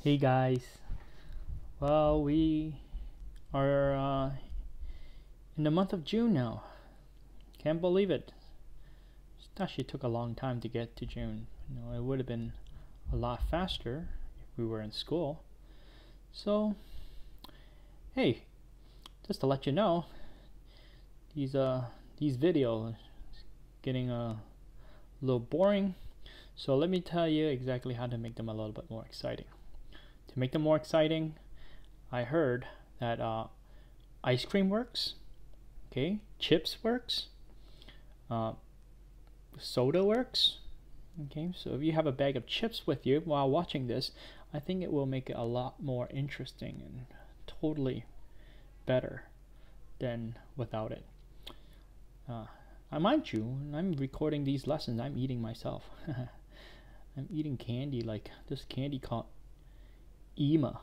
Hey guys. Well, we are uh, in the month of June now. Can't believe it. It actually took a long time to get to June. You know, it would have been a lot faster if we were in school. So, hey, just to let you know, these uh these videos getting a little boring. So let me tell you exactly how to make them a little bit more exciting. To make them more exciting, I heard that uh, ice cream works, okay, chips works, uh, soda works, okay. So if you have a bag of chips with you while watching this, I think it will make it a lot more interesting and totally better than without it. Uh, I mind you, I'm recording these lessons, I'm eating myself. I'm eating candy like this candy called Ema.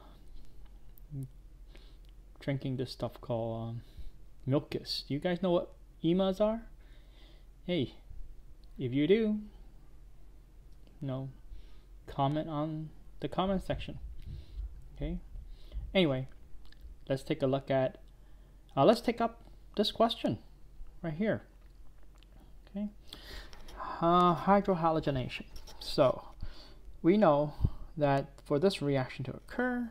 Drinking this stuff called um, Milkis. Do you guys know what Emas are? Hey, if you do, you know, comment on the comment section. Okay. Anyway, let's take a look at. Uh, let's take up this question right here. Okay. Uh, hydrohalogenation. So, we know that for this reaction to occur,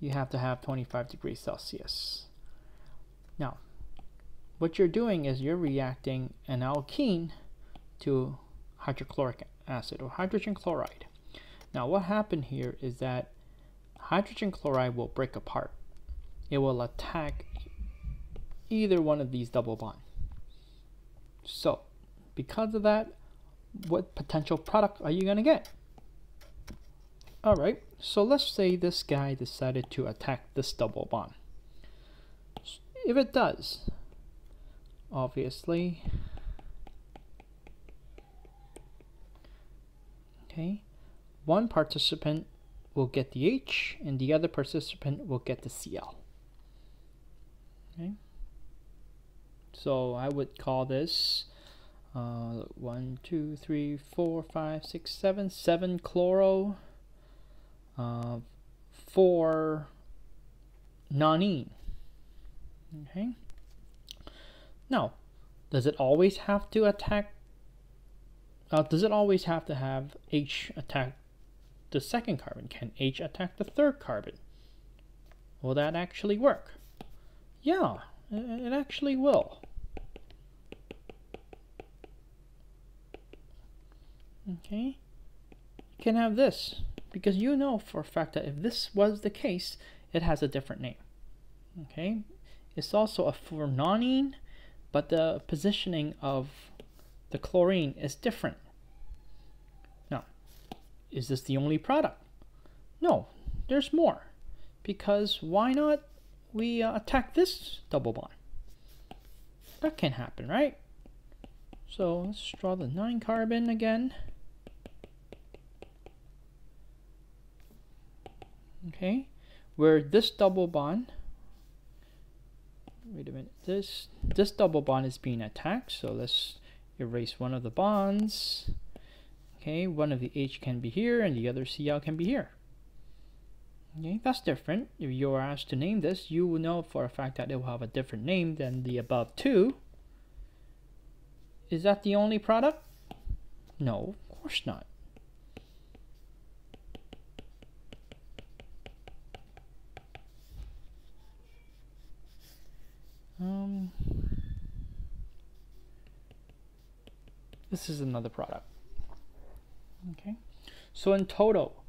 you have to have 25 degrees Celsius. Now, what you're doing is you're reacting an alkene to hydrochloric acid or hydrogen chloride. Now, what happened here is that hydrogen chloride will break apart. It will attack either one of these double bonds. So, because of that, what potential product are you going to get? Alright, so let's say this guy decided to attack this double bond. If it does, obviously, okay, one participant will get the H and the other participant will get the Cl. Okay, so I would call this uh, one, two, three, four, five, six, seven, seven chloro, uh, four nonene. Okay. Now, does it always have to attack? Uh, does it always have to have H attack the second carbon? Can H attack the third carbon? Will that actually work? Yeah, it actually will. okay you can have this because you know for a fact that if this was the case it has a different name. Okay? It's also a nonene but the positioning of the chlorine is different. Now is this the only product? No there's more. Because why not we uh, attack this double bond? That can happen right? So let's draw the 9 carbon again okay where this double bond wait a minute this this double bond is being attacked so let's erase one of the bonds. Okay one of the H can be here and the other Cl can be here. Okay that's different. If you are asked to name this you will know for a fact that it will have a different name than the above two. Is that the only product? No of course not This is another product. Okay, so in total,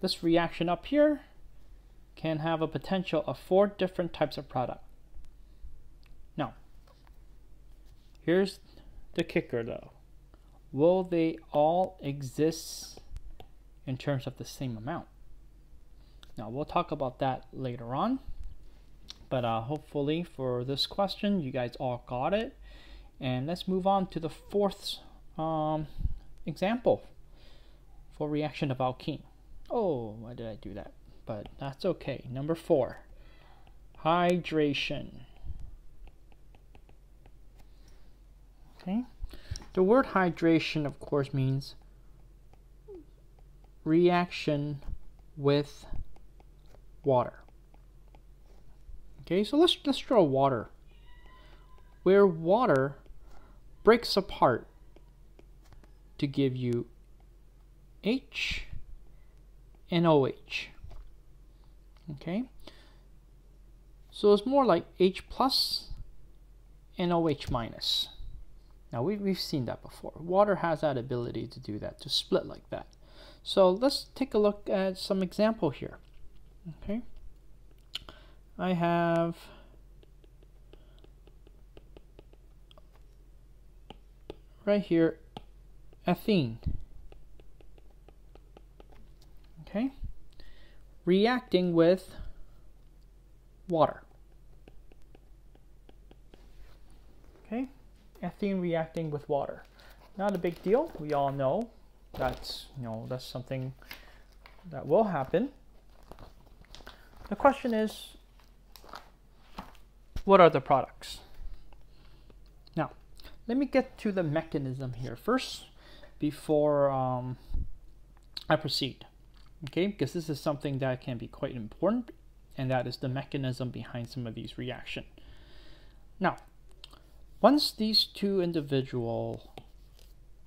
this reaction up here can have a potential of four different types of product. Now, here's the kicker though. Will they all exist in terms of the same amount? Now, we'll talk about that later on. But uh, hopefully for this question, you guys all got it. And let's move on to the fourth um, example for reaction of alkene. Oh, why did I do that? But that's okay. Number four, hydration. Okay. The word hydration, of course, means reaction with water. Okay, so let's let's draw water. Where water breaks apart to give you H and OH. Okay, so it's more like H plus and OH minus. Now we, we've seen that before. Water has that ability to do that, to split like that. So let's take a look at some example here. Okay, I have right here ethene. Okay, reacting with water. Okay, ethene reacting with water. Not a big deal. We all know that's you know that's something that will happen. The question is, what are the products? Now, let me get to the mechanism here first before um, I proceed. Okay, because this is something that can be quite important, and that is the mechanism behind some of these reactions. Now, once these two individuals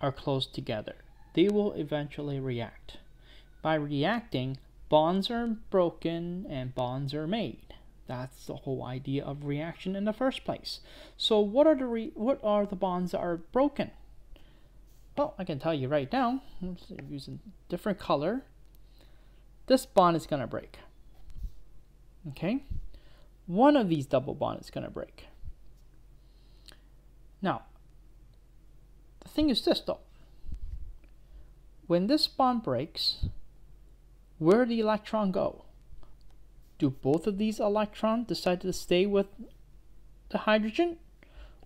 are close together, they will eventually react. By reacting, bonds are broken and bonds are made. That's the whole idea of reaction in the first place. So what are the what are the bonds that are broken? Well, I can tell you right now, using different color, this bond is going to break. Okay? One of these double bonds is going to break. Now, the thing is this though. When this bond breaks, where the electron go? Do both of these electrons decide to stay with the hydrogen?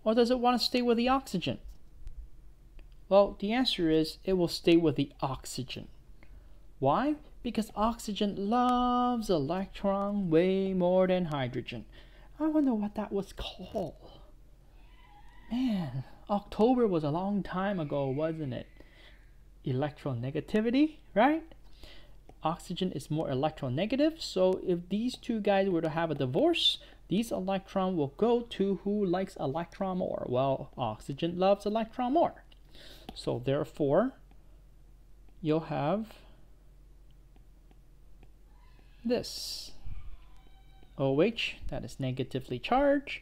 Or does it want to stay with the oxygen? Well, the answer is it will stay with the oxygen. Why? Because oxygen loves electron way more than hydrogen. I wonder what that was called. Man, October was a long time ago, wasn't it? Electronegativity, right? Oxygen is more electronegative, so if these two guys were to have a divorce, these electron will go to who likes electron more. Well, oxygen loves electron more. So therefore, you'll have this OH that is negatively charged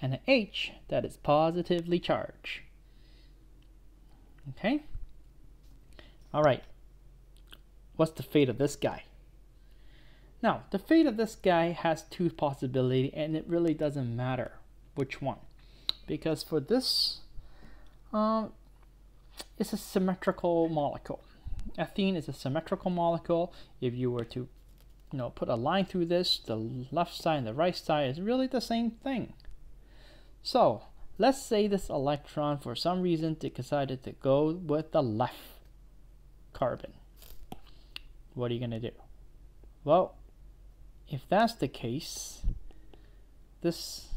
and an H that is positively charged. Okay? All right. What's the fate of this guy? Now, the fate of this guy has two possibilities, and it really doesn't matter which one. Because for this, um, it's a symmetrical molecule. Ethene is a symmetrical molecule. If you were to you know, put a line through this, the left side and the right side is really the same thing. So let's say this electron for some reason decided to go with the left carbon. What are you going to do? Well, if that's the case, this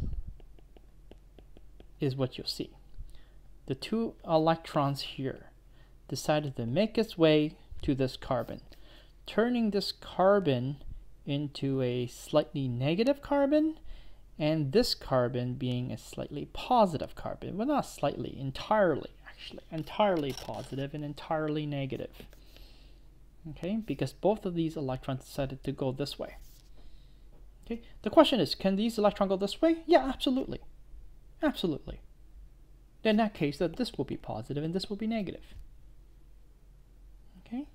is what you'll see. The two electrons here decided to make its way to this carbon, turning this carbon into a slightly negative carbon and this carbon being a slightly positive carbon. Well, not slightly, entirely, actually. Entirely positive and entirely negative. Okay, because both of these electrons decided to go this way. Okay, the question is, can these electrons go this way? Yeah, absolutely. Absolutely. In that case, that this will be positive and this will be negative. Okay.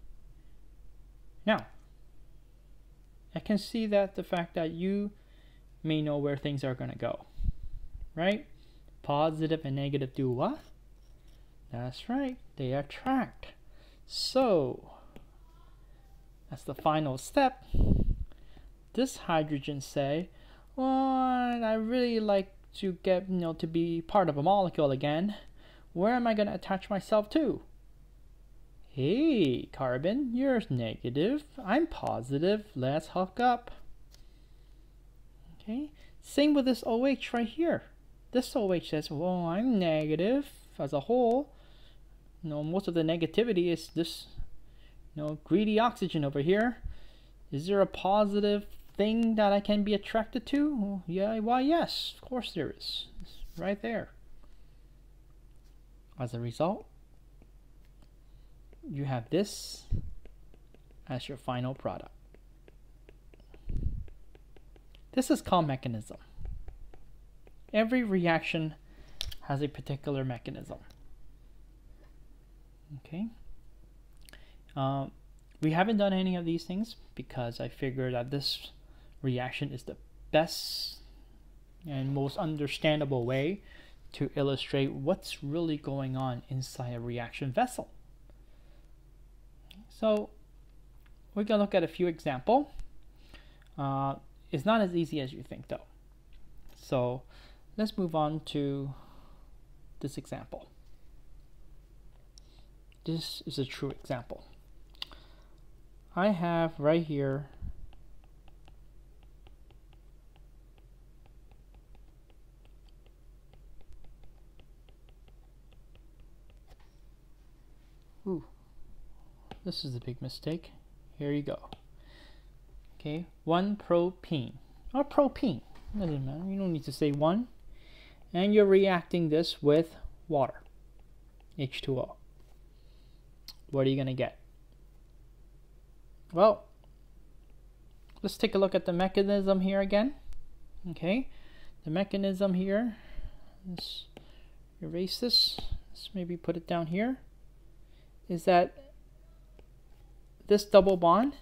Now, I can see that the fact that you may know where things are going to go. Right? Positive and negative do what? That's right, they attract. So, that's the final step. This hydrogen say, well, I really like to get, you know, to be part of a molecule again. Where am I going to attach myself to? Hey, carbon, you're negative. I'm positive. Let's hook up. Okay, same with this OH right here. This OH says, well, I'm negative as a whole. You know, most of the negativity is this, know, greedy oxygen over here. Is there a positive thing that I can be attracted to? Yeah, why, yes, of course there is. It's right there. As a result, you have this as your final product. This is called mechanism. Every reaction has a particular mechanism. Okay. Um, we haven't done any of these things because I figured that this reaction is the best and most understandable way to illustrate what's really going on inside a reaction vessel. So we're going to look at a few example. Uh, it's not as easy as you think though. So let's move on to this example. This is a true example. I have right here Ooh, this is a big mistake. Here you go. Okay, one propene or propene. Doesn't matter. You don't need to say one. And you're reacting this with water, H2O. What are you going to get? Well, let's take a look at the mechanism here again. Okay, the mechanism here, let's erase this, let's maybe put it down here, is that this double bond,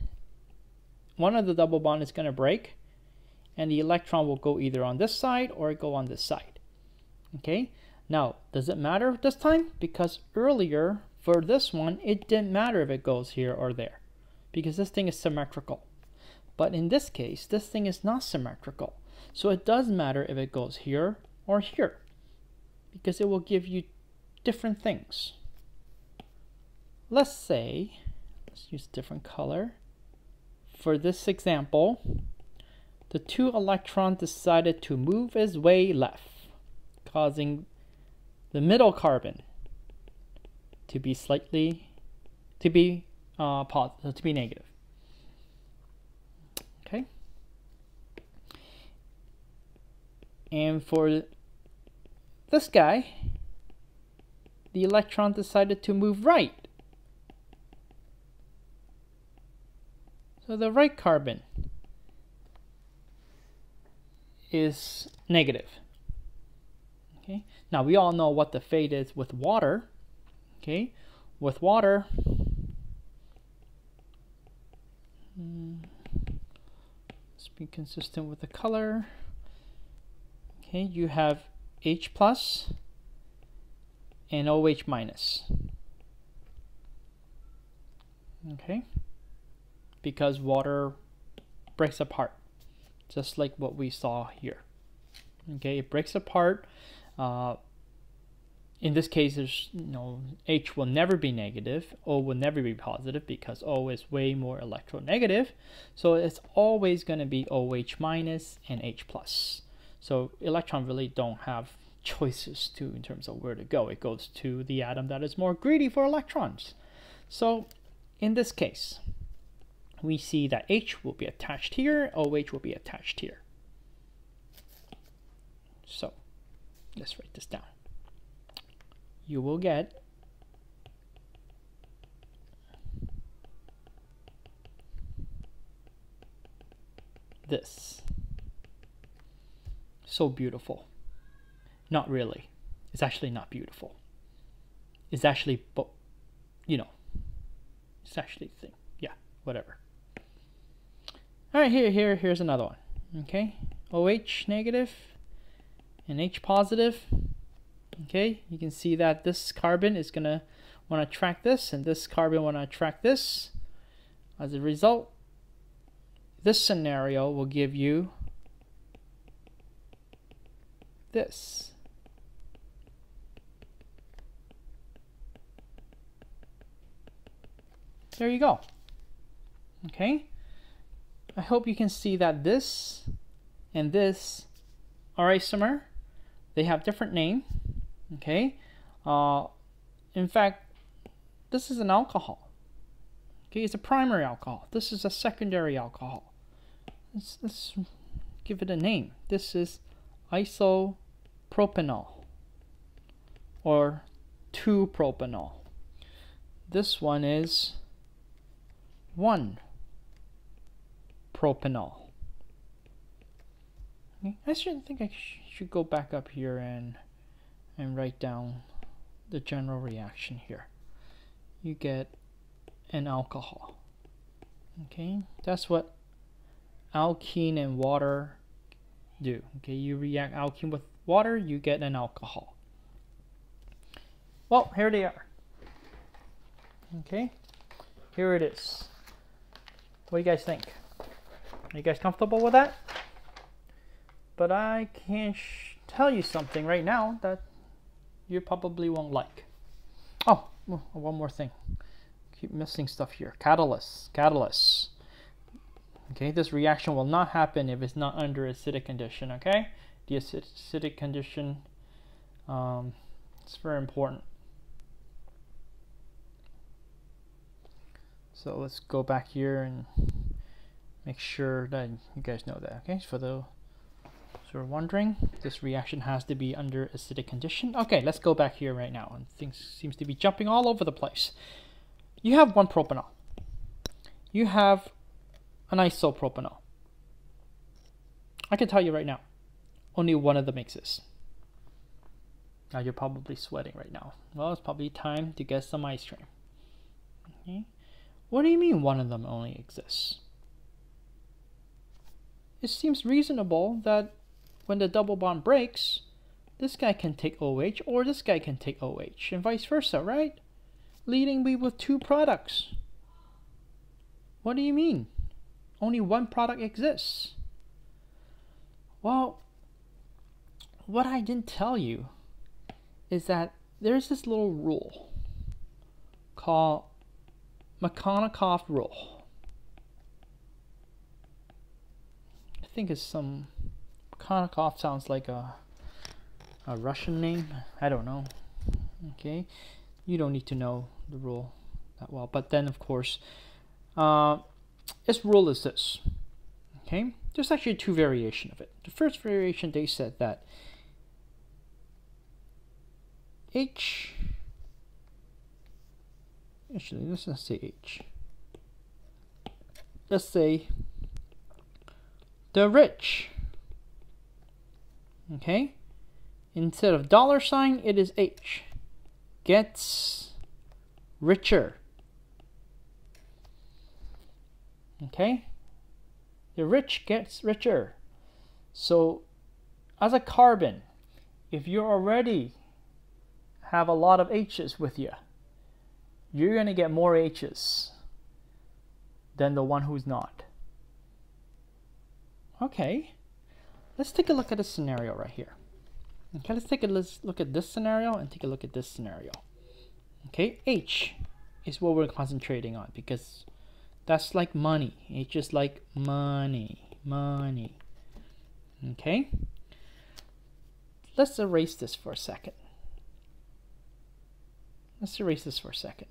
one of the double bond is going to break, and the electron will go either on this side or go on this side. Okay, now does it matter this time? Because earlier for this one, it didn't matter if it goes here or there because this thing is symmetrical. But in this case, this thing is not symmetrical. So it does matter if it goes here or here because it will give you different things. Let's say, let's use a different color. For this example, the two electrons decided to move its way left, causing the middle carbon to be slightly, to be uh, positive, to be negative. Okay. And for this guy, the electron decided to move right. So the right carbon is negative. Okay. Now we all know what the fate is with water. Okay. With water, let's be consistent with the color. Okay, you have H plus and OH minus. Okay, because water breaks apart, just like what we saw here. Okay, it breaks apart. Uh, in this case, there's H will never be negative, O will never be positive because O is way more electronegative. So it's always going to be OH minus and H plus. So electron really don't have choices to in terms of where to go. It goes to the atom that is more greedy for electrons. So in this case, we see that H will be attached here, OH will be attached here. So let's write this down you will get this. So beautiful. Not really. It's actually not beautiful. It's actually, you know, it's actually thing. Yeah, whatever. All right, here, here, here's another one. Okay, OH negative and H positive. Okay, you can see that this carbon is going to want to track this and this carbon want to track this. As a result, this scenario will give you this. There you go. Okay. I hope you can see that this and this are isomer. They have different name okay uh, in fact this is an alcohol Okay, it's a primary alcohol. This is a secondary alcohol. Let's, let's give it a name. This is isopropanol or 2-propanol. This one is 1-propanol. I shouldn't think I sh should go back up here and and write down the general reaction here. You get an alcohol. Okay, that's what alkene and water do. Okay, you react alkene with water, you get an alcohol. Well, here they are. Okay, here it is. What do you guys think? Are you guys comfortable with that? But I can't tell you something right now that you probably won't like. Oh, one more thing. Keep missing stuff here. Catalyst. Catalyst. Okay, this reaction will not happen if it's not under acidic condition, okay? The acidic condition, um, it's very important. So let's go back here and make sure that you guys know that, okay? For the so we're wondering, this reaction has to be under acidic condition. Okay, let's go back here right now. And things seems to be jumping all over the place. You have one propanol. You have an isopropanol. I can tell you right now, only one of them exists. Now you're probably sweating right now. Well, it's probably time to get some ice cream. Okay. What do you mean one of them only exists? It seems reasonable that when the double bond breaks, this guy can take OH or this guy can take OH and vice versa, right? Leading me with two products. What do you mean? Only one product exists. Well, what I didn't tell you is that there's this little rule called Markovnikov rule. I think it's some Konakov sounds like a, a Russian name. I don't know. Okay, you don't need to know the rule that well. But then, of course, uh, its rule is this. Okay, there's actually two variation of it. The first variation, they said that H. Actually, let's not say H. Let's say the rich okay? Instead of dollar sign it is H. Gets richer. Okay? The rich gets richer. So as a carbon if you already have a lot of H's with you you're going to get more H's than the one who's not. Okay let's take a look at a scenario right here. Okay, let's take a look at this scenario and take a look at this scenario. Okay, H is what we're concentrating on because that's like money. H is like money, money. Okay, let's erase this for a second. Let's erase this for a second.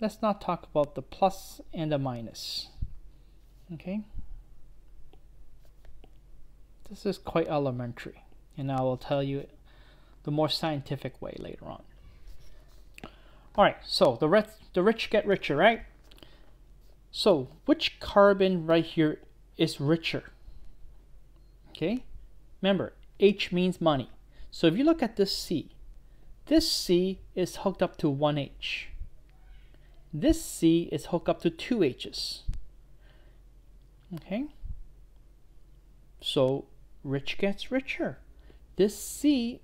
Let's not talk about the plus and the minus. Okay, this is quite elementary, and I will tell you the more scientific way later on. All right, so the rich, the rich get richer, right? So which carbon right here is richer? Okay, remember H means money. So if you look at this C, this C is hooked up to one H. This C is hooked up to two H's. Okay, so rich gets richer. This C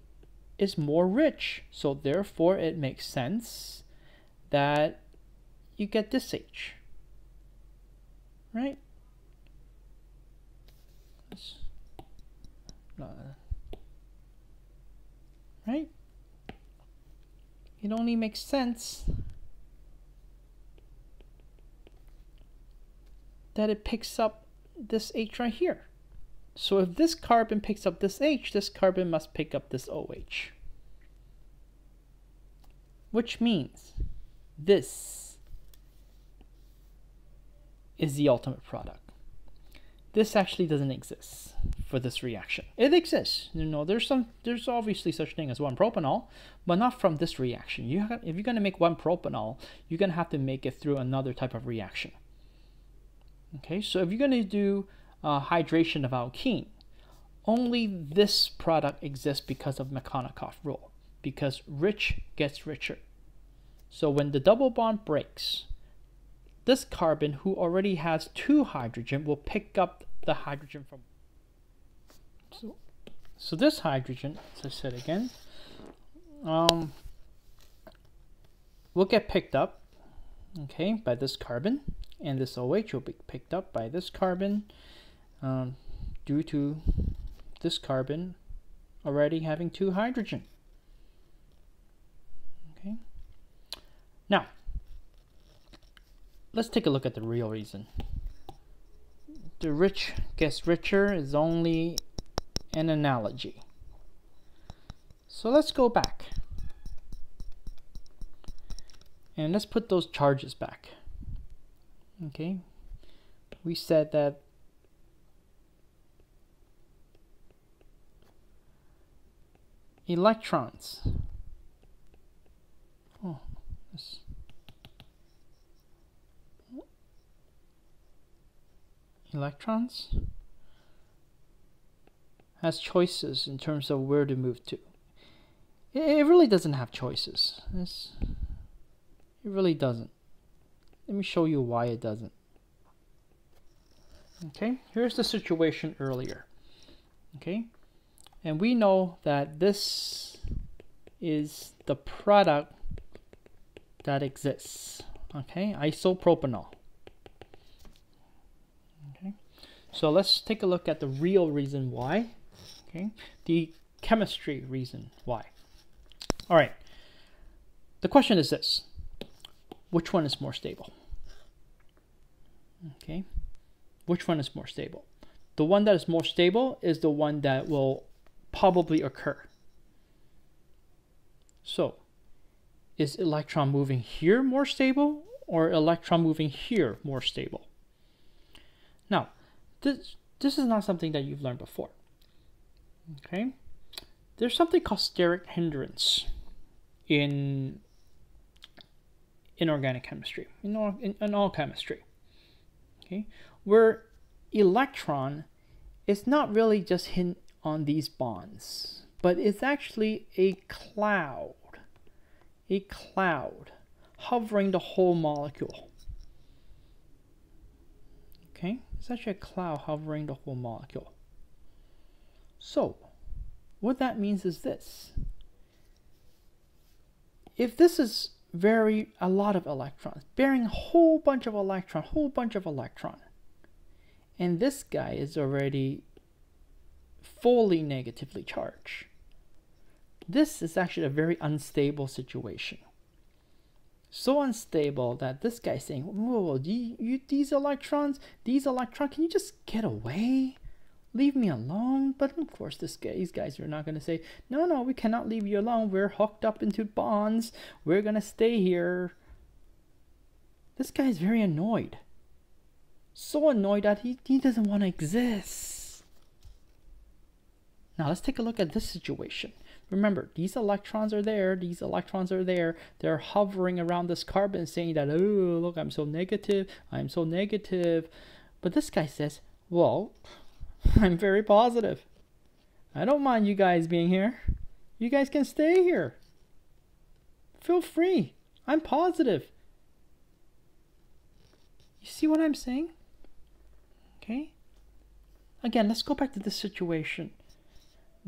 is more rich, so therefore it makes sense that you get this H. Right? Uh, right? It only makes sense that it picks up this H right here. So if this carbon picks up this H, this carbon must pick up this OH. Which means this is the ultimate product. This actually doesn't exist for this reaction. It exists. You know, there's some there's obviously such thing as one propanol, but not from this reaction. You have, if you're going to make one propanol, you're going to have to make it through another type of reaction. Okay, so if you're going to do uh, hydration of alkene, only this product exists because of Markovnikov rule, because rich gets richer. So when the double bond breaks, this carbon who already has two hydrogen will pick up the hydrogen from so, so this hydrogen as I said again um, will get picked up okay by this carbon and this OH will be picked up by this carbon um, due to this carbon already having two hydrogen okay now let's take a look at the real reason. The rich gets richer is only an analogy. So let's go back. And let's put those charges back. Okay. We said that electrons. Oh, this electrons has choices in terms of where to move to. It really doesn't have choices. It's, it really doesn't. Let me show you why it doesn't. Okay, here's the situation earlier. Okay, and we know that this is the product that exists. Okay, isopropanol. Okay, so let's take a look at the real reason why. Okay, the chemistry reason why. All right. The question is this: Which one is more stable? Okay, which one is more stable? The one that is more stable is the one that will probably occur. So, is electron moving here more stable or electron moving here more stable? Now, this, this is not something that you've learned before. Okay? There's something called steric hindrance in inorganic chemistry, in all, in, in all chemistry. Okay? Where electron is not really just hit on these bonds, but it's actually a cloud, a cloud hovering the whole molecule. Okay? It's actually a cloud hovering the whole molecule. So, what that means is this. If this is very a lot of electrons, bearing a whole bunch of electron, whole bunch of electron, and this guy is already fully negatively charged. This is actually a very unstable situation so unstable that this guy's saying, whoa, you, you, these electrons, these electrons, can you just get away? Leave me alone. But of course, this guy, these guys are not going to say, no, no, we cannot leave you alone. We're hooked up into bonds. We're going to stay here. This guy is very annoyed. So annoyed that he, he doesn't want to exist. Now let's take a look at this situation. Remember, these electrons are there, these electrons are there. They're hovering around this carbon saying that, oh, look, I'm so negative, I'm so negative. But this guy says, well, I'm very positive. I don't mind you guys being here. You guys can stay here. Feel free. I'm positive. You see what I'm saying? Okay? Again, let's go back to this situation.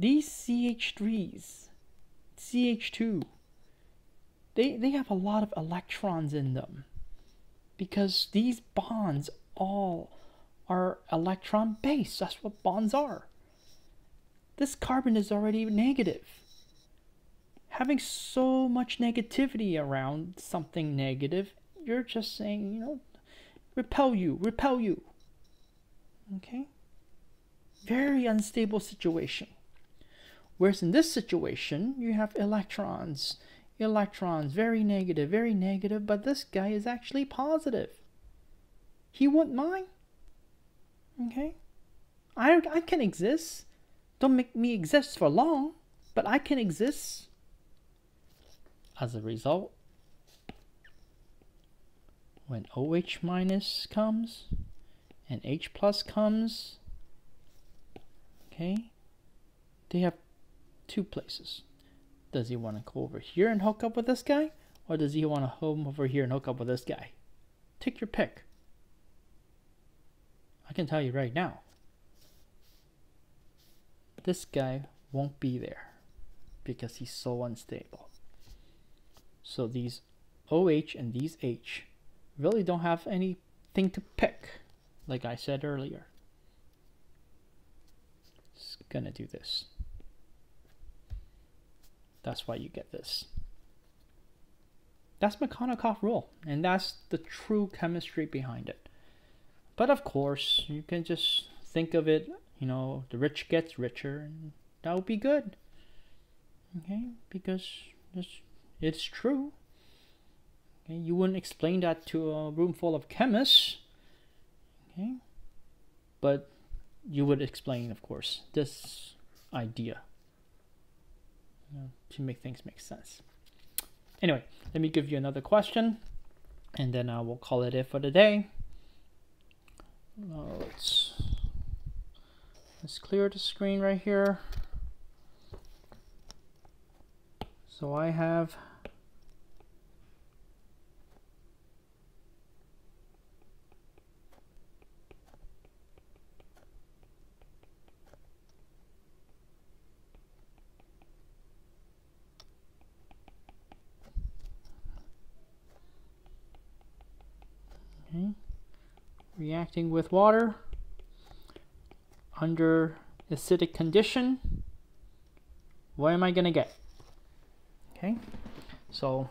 These CH3s, CH2, they, they have a lot of electrons in them because these bonds all are electron based. That's what bonds are. This carbon is already negative. Having so much negativity around something negative, you're just saying, you know, repel you, repel you. Okay? Very unstable situation. Whereas in this situation, you have electrons. Electrons, very negative, very negative, but this guy is actually positive. he wouldn't mind. Okay? I, I can exist. Don't make me exist for long, but I can exist. As a result, when OH minus comes and H plus comes, okay, they have two places. Does he want to go over here and hook up with this guy? Or does he want to come over here and hook up with this guy? Take your pick. I can tell you right now. This guy won't be there because he's so unstable. So these OH and these H really don't have anything to pick, like I said earlier. It's gonna do this. That's why you get this. That's Markovnikov rule, and that's the true chemistry behind it. But of course, you can just think of it, you know, the rich gets richer, and that would be good. Okay, because it's, it's true. Okay, you wouldn't explain that to a room full of chemists. Okay, but you would explain, of course, this idea to make things make sense. Anyway, let me give you another question, and then I will call it it for the day. Uh, let's let's clear the screen right here. So I have reacting with water under acidic condition, what am I going to get? Okay, so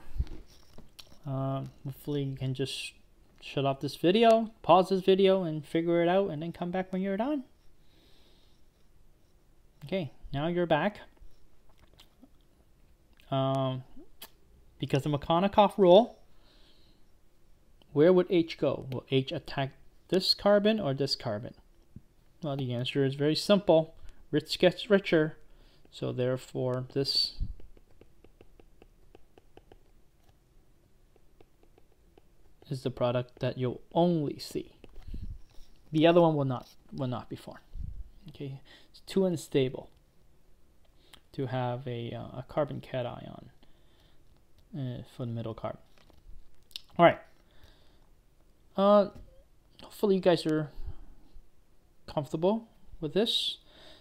uh, hopefully you can just shut off this video, pause this video, and figure it out, and then come back when you're done. Okay, now you're back. Um, because of Markovnikov rule, where would H go? Will H attack this carbon or this carbon? Well, the answer is very simple. Rich gets richer, so therefore this is the product that you'll only see. The other one will not will not be formed. Okay, it's too unstable to have a, uh, a carbon cation uh, for the middle carbon. All right. Uh, hopefully you guys are comfortable with this.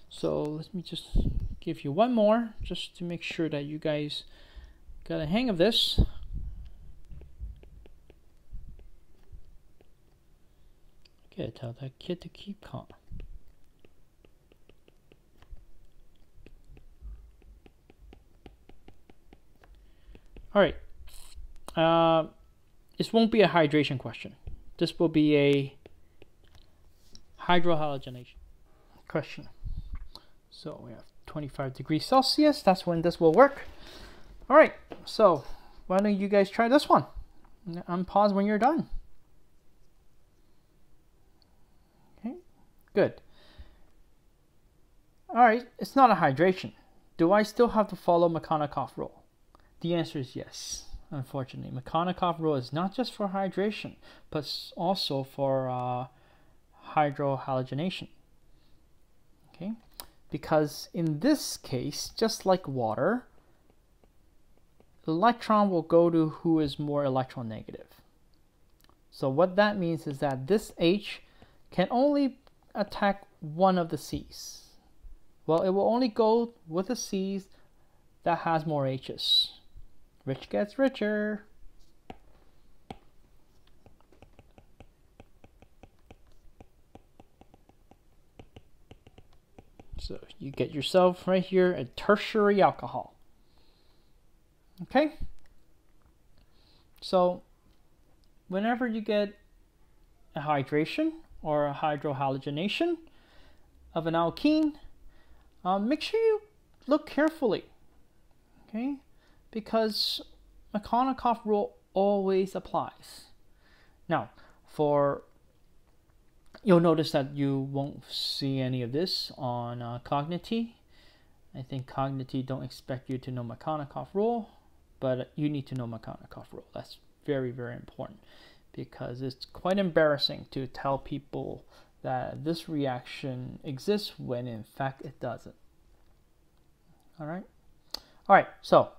So let me just give you one more just to make sure that you guys got a hang of this. Okay, tell that kid to keep calm. All right. Uh, this won't be a hydration question. This will be a hydrohalogenation question. So we have 25 degrees Celsius. That's when this will work. All right. So why don't you guys try this one? Unpause when you're done. Okay. Good. All right. It's not a hydration. Do I still have to follow Markovnikov rule? The answer is yes unfortunately. Markovnikov rule is not just for hydration, but also for uh, hydrohalogenation. Okay, because in this case, just like water, electron will go to who is more electronegative. So what that means is that this H can only attack one of the C's. Well, it will only go with the C's that has more H's. Rich gets richer. So you get yourself right here a tertiary alcohol. Okay? So whenever you get a hydration or a hydrohalogenation of an alkene, um, make sure you look carefully. Okay? Because Markovnikov rule always applies. Now, for you'll notice that you won't see any of this on uh, Cognity. I think Cognity don't expect you to know Markovnikov rule, but you need to know Markovnikov rule. That's very, very important because it's quite embarrassing to tell people that this reaction exists when in fact it doesn't. All right. All right. So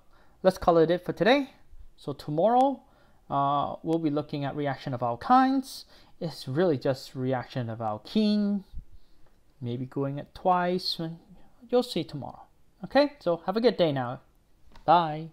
let's call it it for today. So tomorrow uh, we'll be looking at reaction of alkynes. It's really just reaction of alkene. Maybe going it twice. You'll see tomorrow. Okay. So have a good day now. Bye.